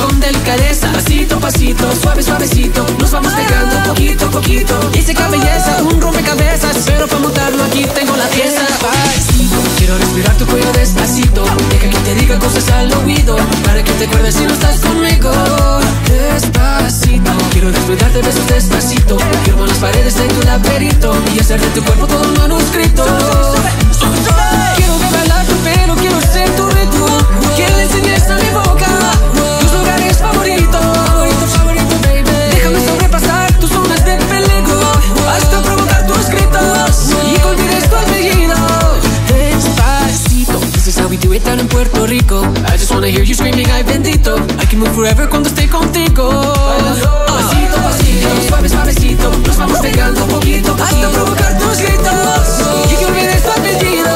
con delicadeza, pasito a pasito, suave suavecito, nos vamos pegando poquito a poquito. Dice que belleza, un rompecabezas, pero para montarlo aquí tengo la pieza. Despacito, quiero respirar tu cuello despacito, deja que te diga cosas al oído, para que te acuerdes si no estás conmigo. Despacito, quiero disfrutarte besos despacito, firmo las paredes de tu laberinto y hacer de tu cuerpo todo un manuscrito. Puerto Rico. I just wanna hear you screaming, ay bendito. I can move forever cuando esté contigo. Bailando, pasito, pasito, suave, suavecito. Nos vamos pegando poquito, hasta provocar tus gritos. Y que olvides tu apellido.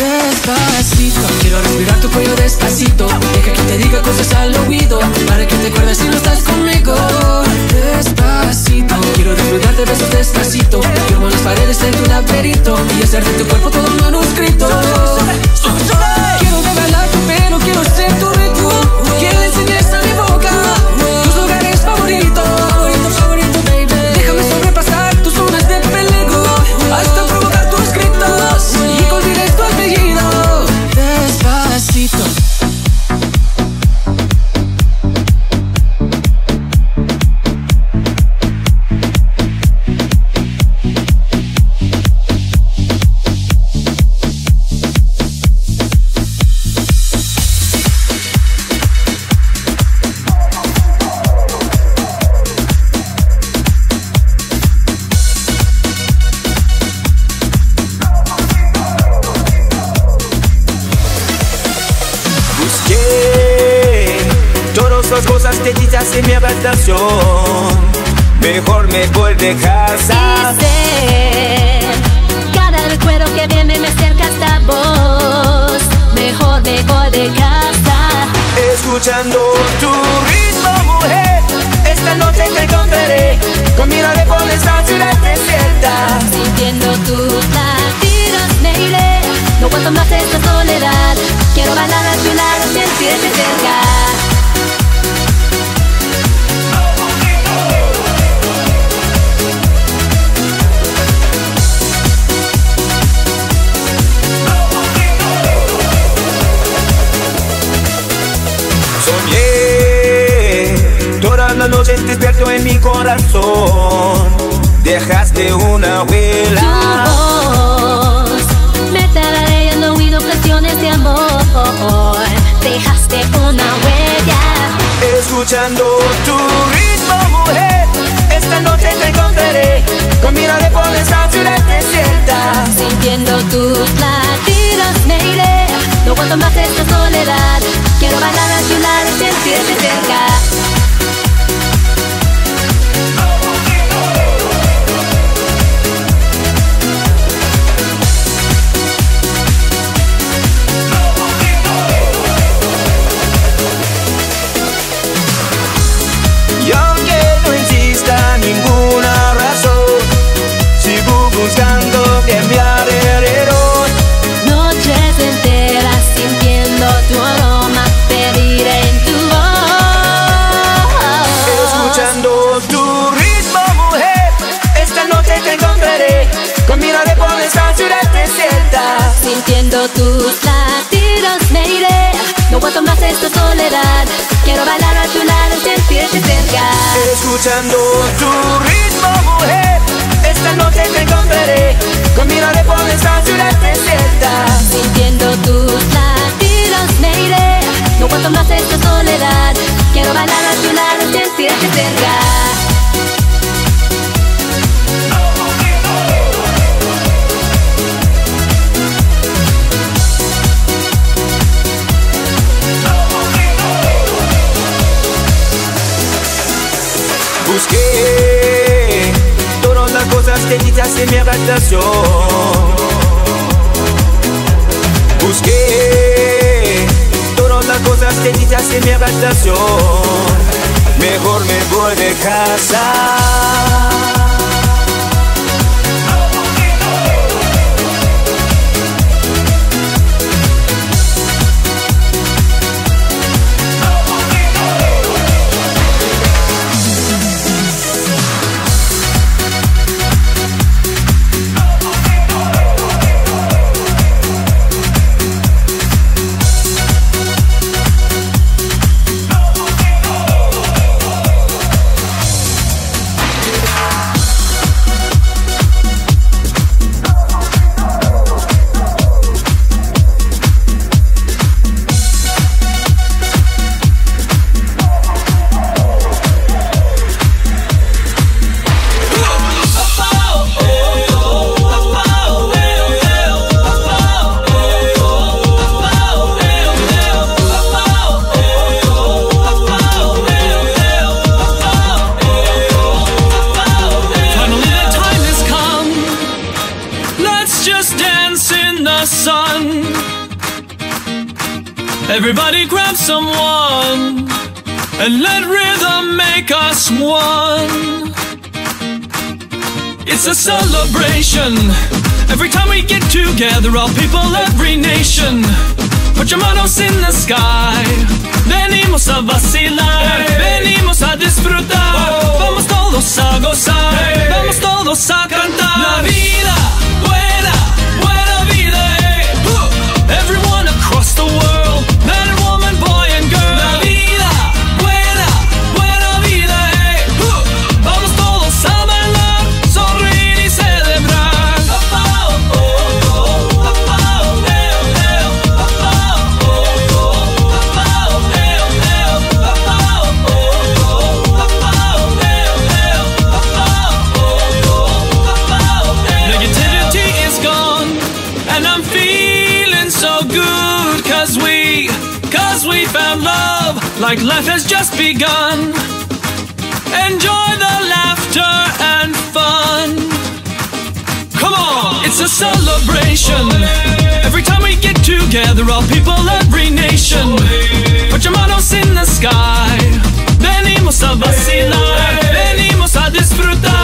Despacito, quiero respirar tu cuello despacito. Deja que te diga cosas al oído. Para que te acuerdes si no estás conmigo. Despacito, quiero desnudarte besos despacito. Firmo las paredes de tu laberinto. Y hacer de tu cuerpo todo un manuscrito. Corazón. Dejaste una Tu huella. voz me tarareando al oído canciones de amor. Dejaste una huella. Escuchando tu ritmo, mujer. Esta noche te encontraré. Con mirada por esta ciudad desierta. Sintiendo tus latidos me iré No aguanto más esta soledad Quiero bailar a tu lado y sentirte cerca Tus latidos me iré No aguanto más esta soledad Quiero bailar a tu lado y sentirte cerca Escuchando tu ritmo, mujer. Esta noche te encontraré. Con mirada por esta ciudad desierta. Sintiendo tus latidos me iré No aguanto más esta soledad Quiero bailar a tu lado y sentirte cerca que dichas en mi habitación. Busqué todas las cosas que dichas en mi habitación. Mejor me voy de casa. It's a celebration. Every time we get together, all people, every nation. Put your manos in the sky. Venimos a vacilar. Venimos a disfrutar. Vamos todos a gozar. Vamos todos a cantar. La vida, buena, buena vida. Eh. Everyone across the world. begun. Enjoy the laughter and fun. Come on, it's a celebration. Every time we get together, all people, every nation. Put your manos in the sky. Venimos a vacilar, venimos a disfrutar.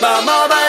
Mama, bye.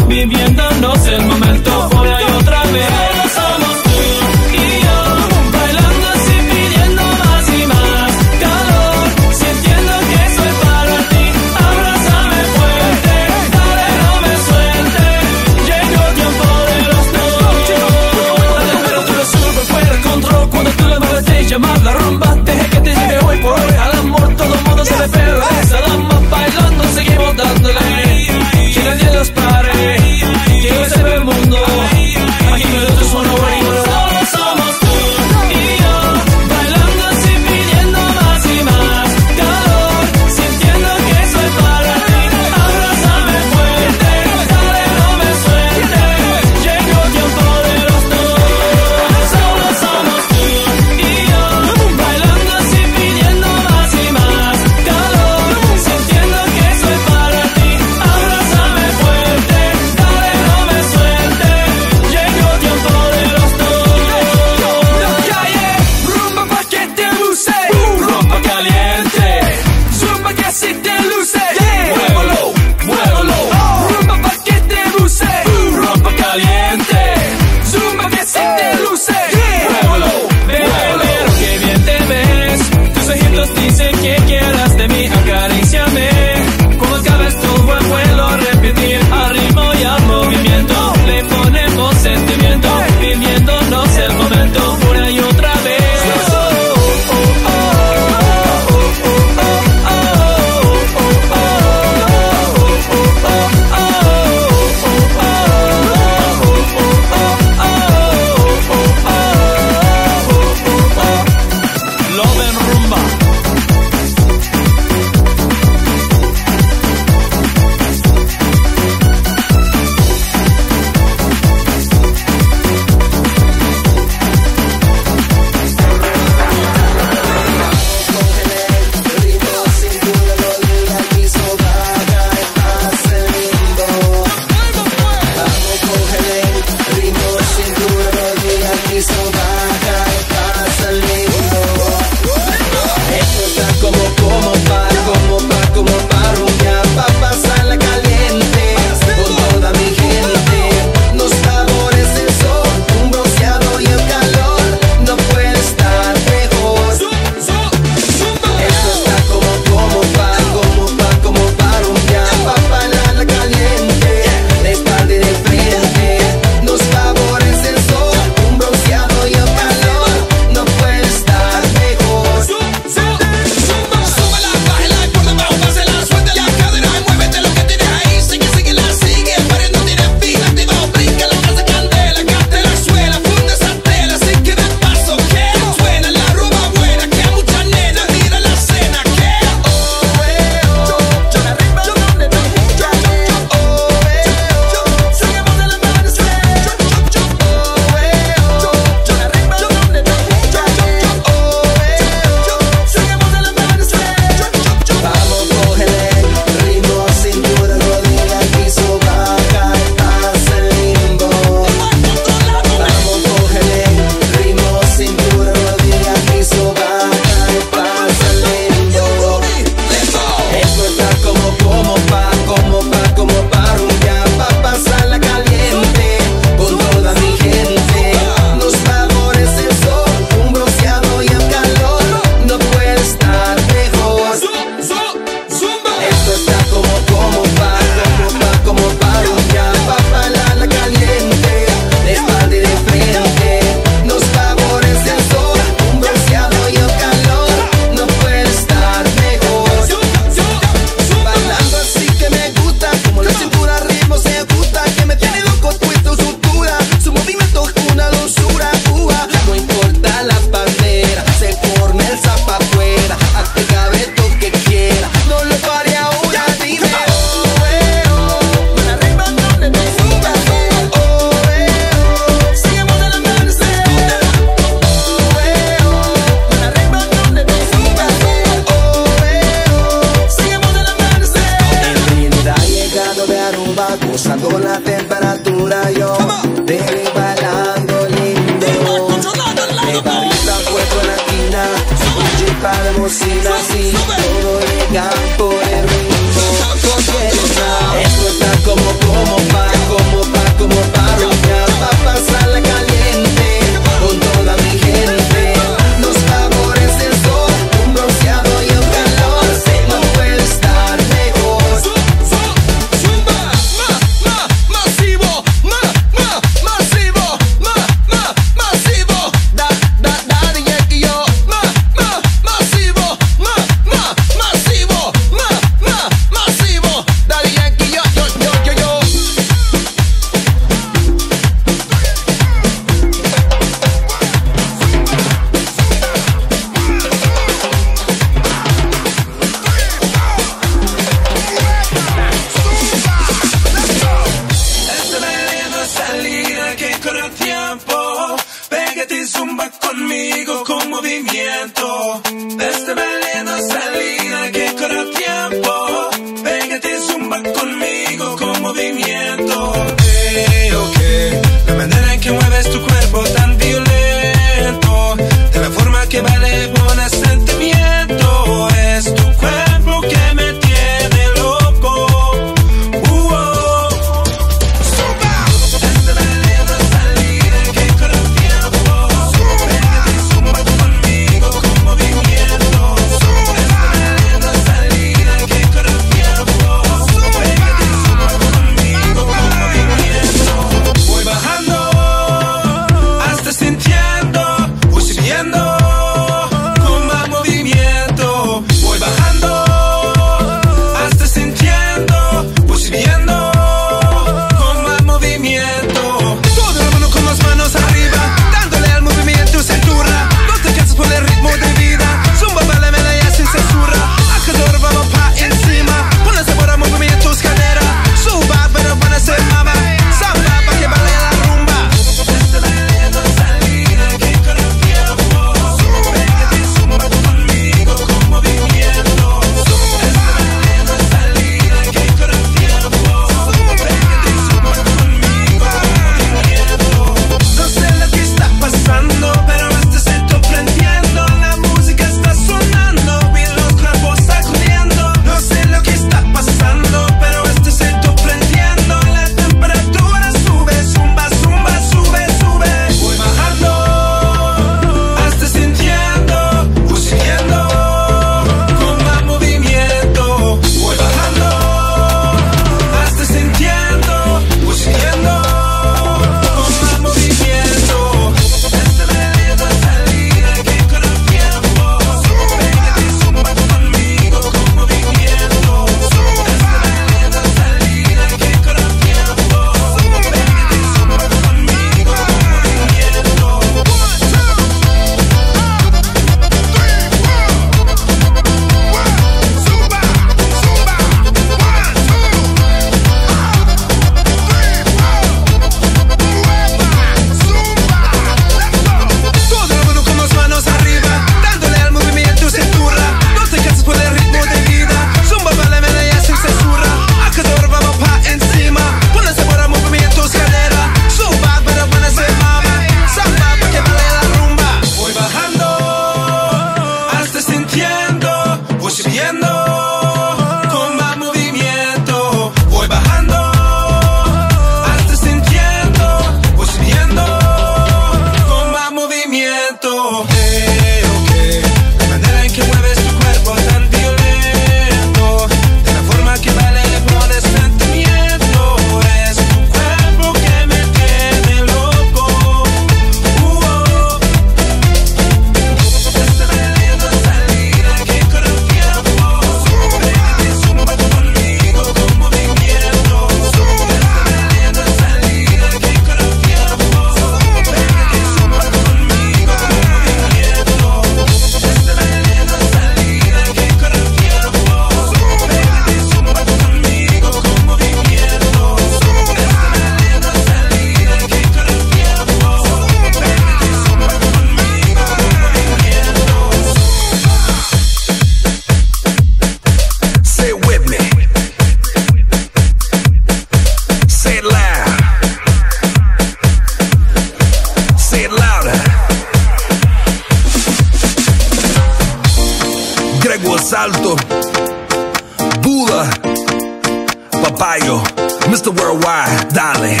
Mr. Worldwide, darling.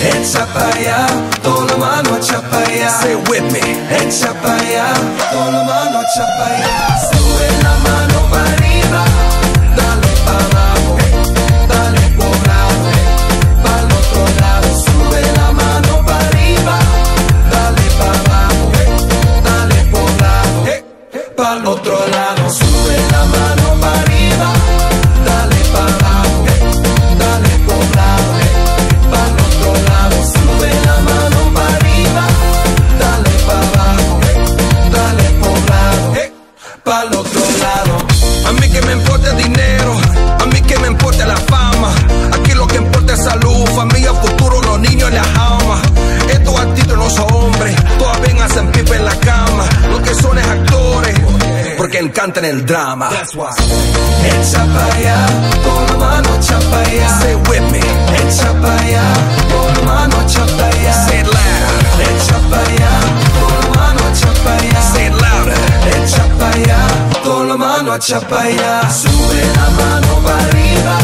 Echa para allá, todo mano echa para allá. Say it with me. Echa para allá, todo mano echa para allá. Sube la mano para encantan el drama. That's why. Echa para allá, con la mano echa para allá. Say with me. Echa para allá, con la mano echa para allá. Say it loud. Echa para allá, con la mano echa para allá. Say it louder. Echa para allá, con la mano echa para allá. Sube la mano para arriba,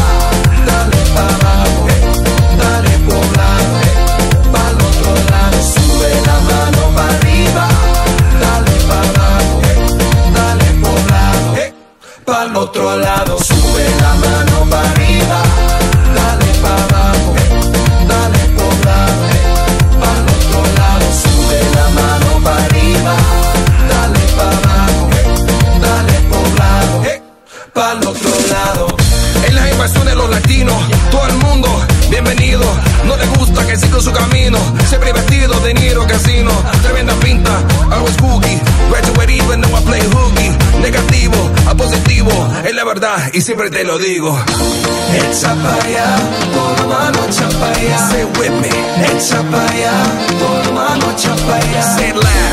dale para abajo, dale por lado, para otro lado. Sube la mano otro lado. Sube la mano para arriba, dale para abajo, dale por lado, para otro lado. Sube la mano para arriba, dale para abajo, dale por lado, para otro lado. En las invasiones de los latinos, todo el mundo bienvenido. No le gusta que siga su camino verdad y siempre te lo digo. Echa para allá, todo mano echa para allá. Say with me. Echa para allá, todo mano echa para allá. Say loud.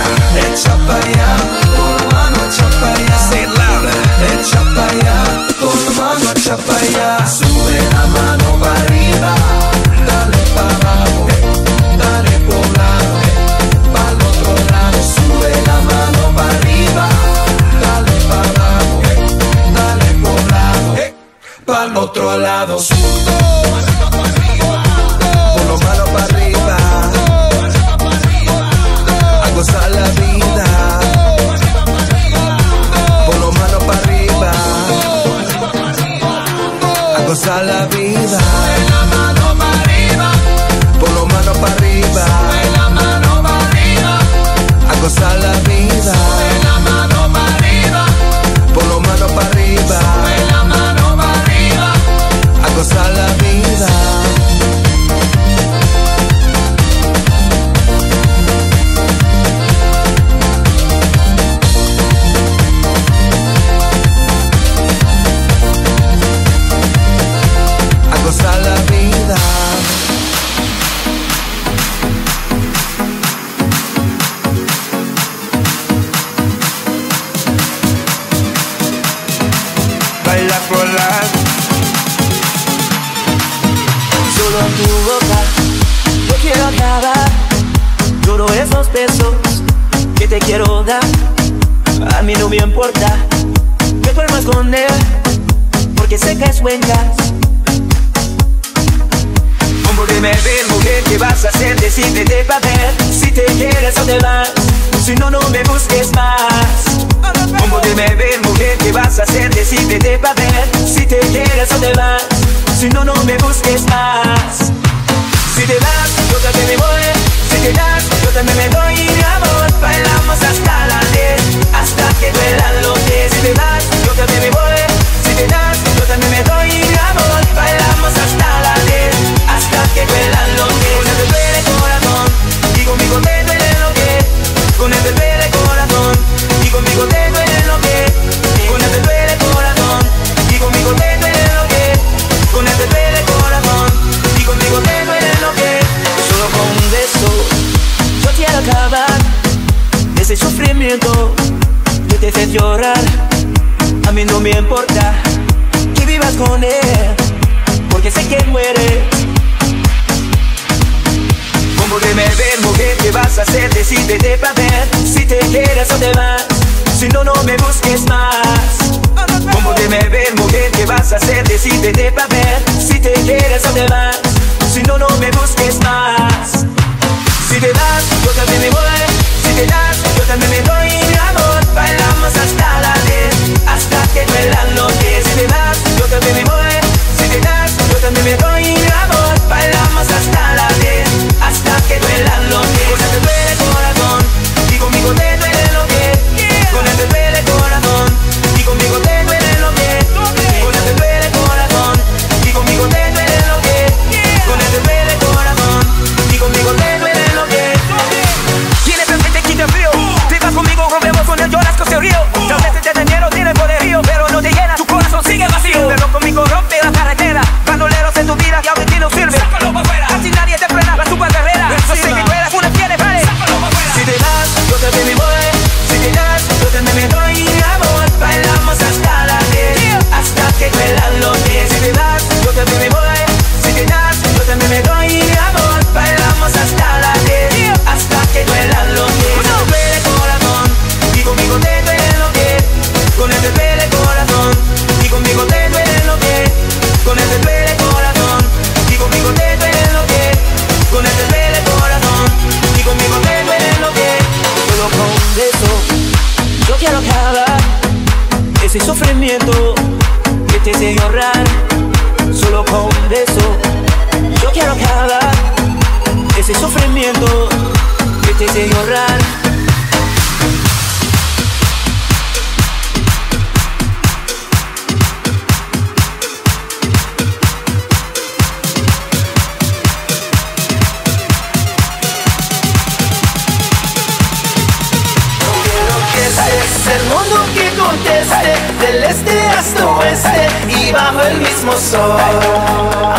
del este hasta oeste y bajo el mismo sol.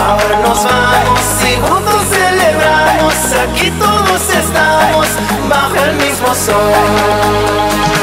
Ahora nos vamos y juntos celebramos, aquí todos estamos bajo el mismo sol.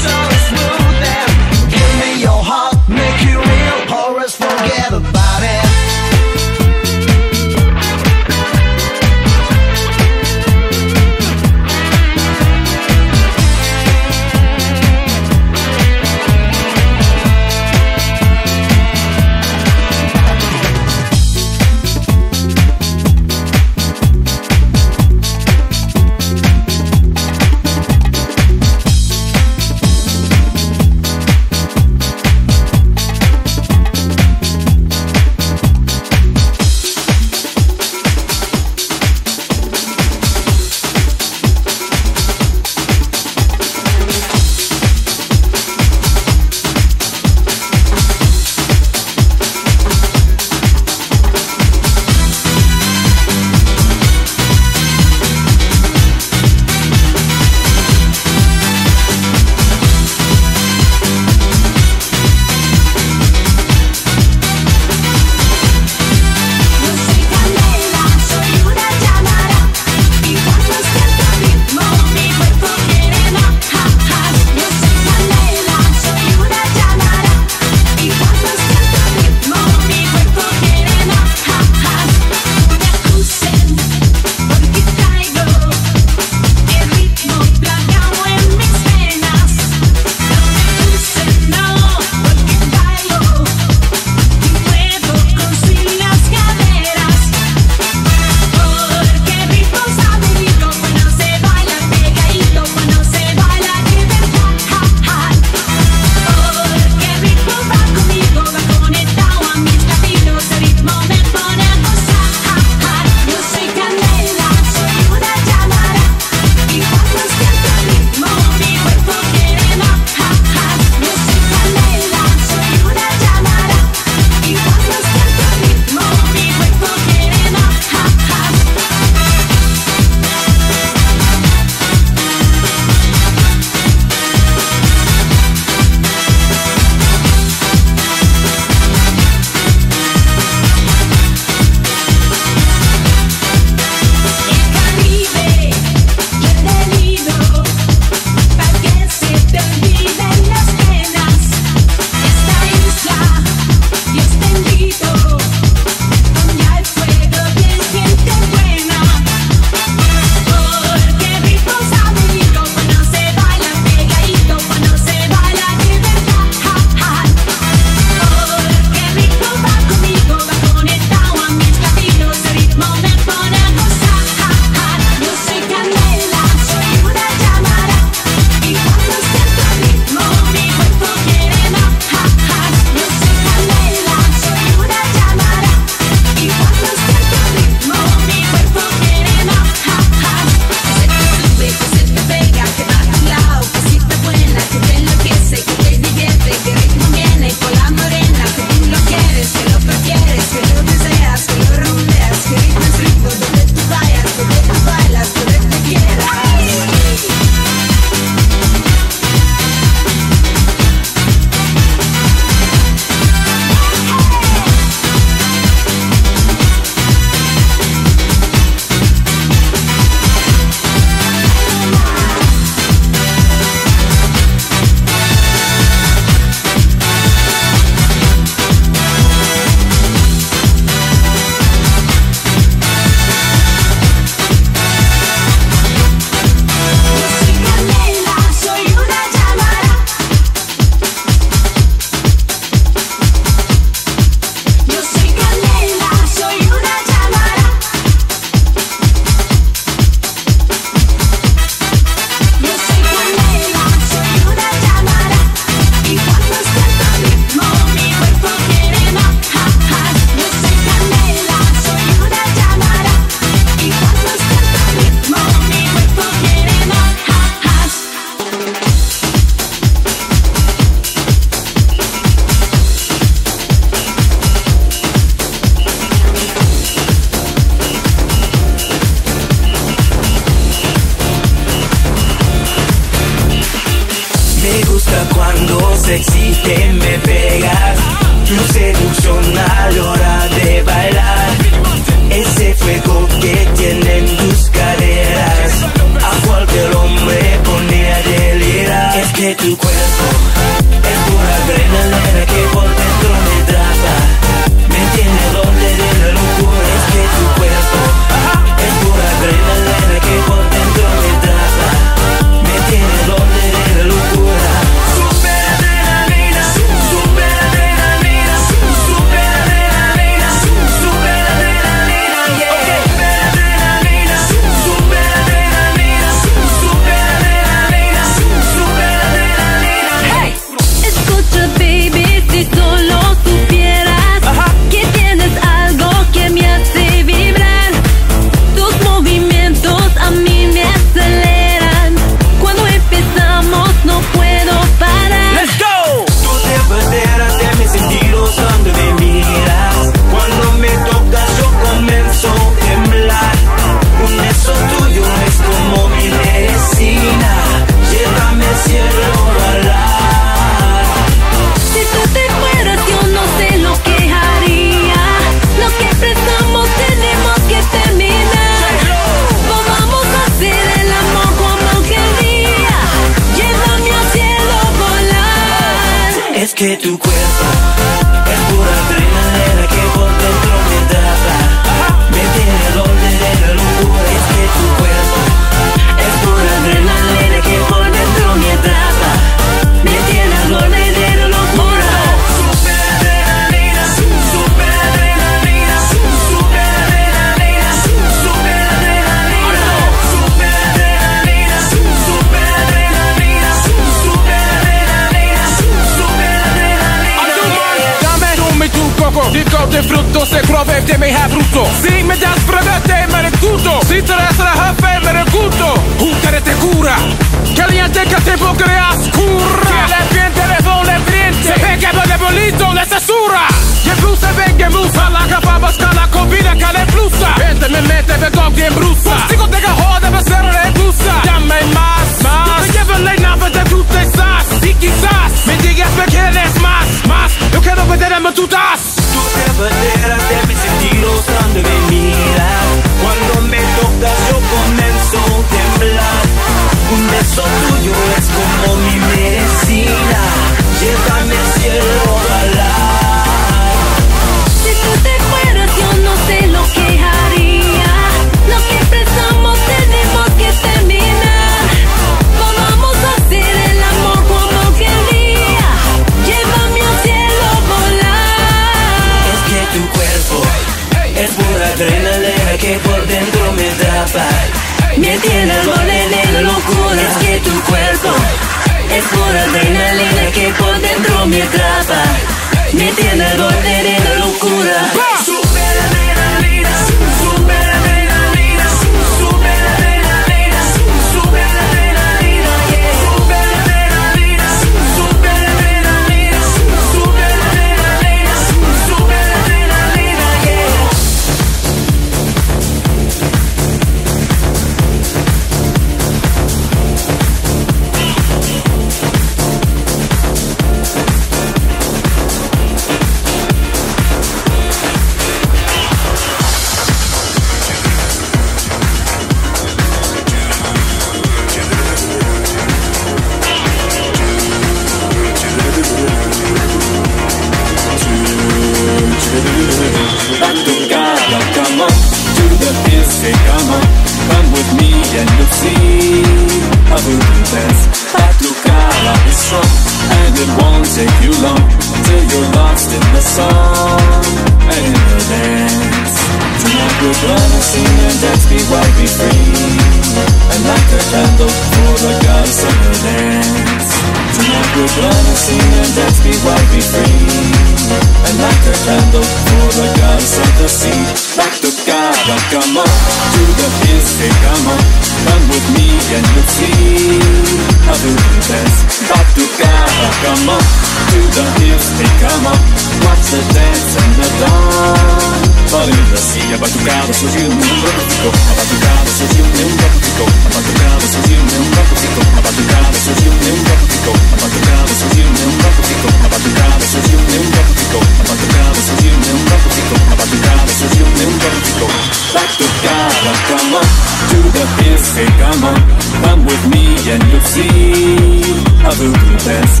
sense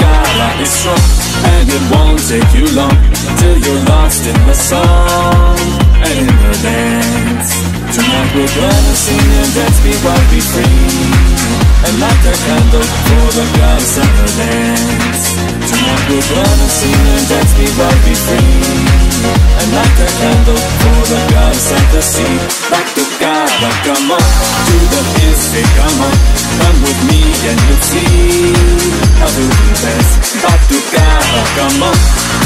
colour is strong And it won't take you long Till you're lost in the sun. And we'll run and sing and dance, be wild, be free And light a candle for the gods and the dance Tonight we'll run and sing and dance, be wild, be free And light a candle for the gods and the sea Back to Gaza, come on To the hills, say come on Come with me and you'll see How to dance Back to Gaza, come on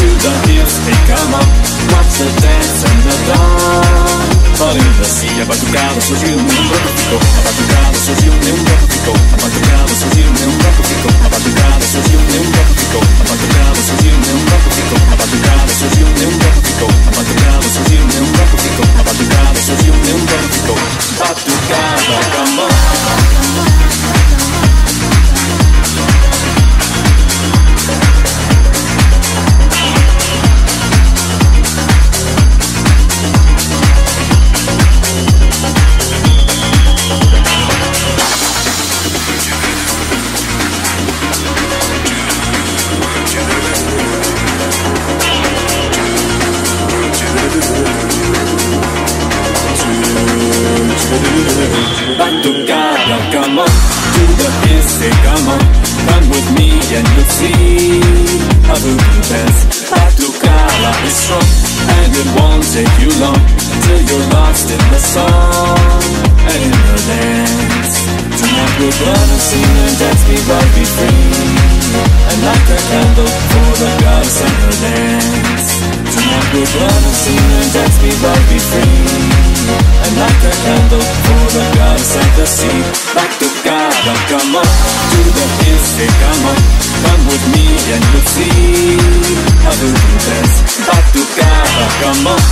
To the hills, say come on Watch the dance and the dawn linda assim, E a batucada surgiu, nenhum branco ficou. A batucada surgiu, nenhum branco ficou. A batucada surgiu, nenhum branco ficou. A batucada surgiu, nenhum branco ficou. A batucada surgiu, nenhum branco ficou. A batucada surgiu, nenhum branco ficou. A batucada surgiu, nenhum branco ficou. A batucada surgiu, nenhum branco ficou. Batucada, come on. Batucada, come on, to the say come on Come with me and you'll see a voodoo dance Batucada is strong and it won't take you long Till you're lost in the song and in the dance Tonight we're gonna sing and dance, be right, be free And light a candle for the goddess and her dance Tonight we're gonna sing and dance, be right, be free And light a candle for the goddess and the sea Like to God, come on. To the hills, say come on Come with me and you'll see. A voodoo dance Back to God, come on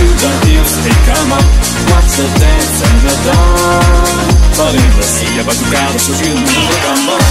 To the hills, say come on Watch the dance and the dawn. But in the sea, batucada, surgindo, come on